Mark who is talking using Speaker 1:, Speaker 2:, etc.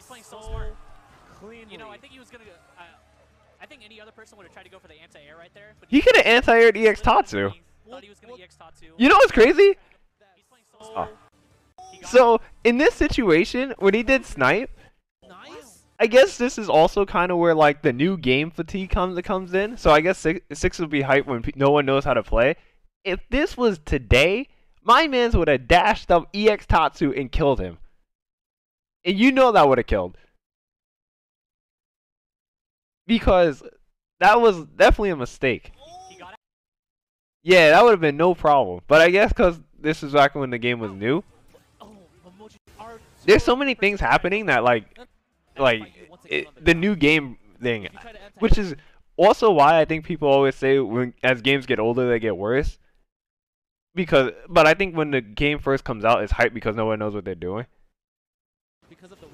Speaker 1: He's playing so smart.
Speaker 2: cleanly.
Speaker 1: You know, I think he was gonna. Uh, I think any other person would have tried to go for the anti-air right there. But
Speaker 3: He could have anti-aired EX Tatsu.
Speaker 1: Thought he EX Tatsu.
Speaker 3: You know what's crazy?
Speaker 1: So
Speaker 3: Oh.
Speaker 1: smart. He got
Speaker 3: So in this situation, when he did snipe,
Speaker 1: nice.
Speaker 3: I guess this is also kind of where like the new game fatigue comes comes in. So I guess six, six would be hype when pe- no one knows how to play. If this was today, my man's would have dashed up EX Tatsu and killed him. And you know that would have killed. Because that was definitely a mistake. Yeah, that would have been no problem. But I guess because this is back when the game was new, there's so many things happening that like, like it, the new game thing, which is also why I think people always say when as games get older they get worse. Because, but I think when the game first comes out, it's hype because no one knows what they're doing because of the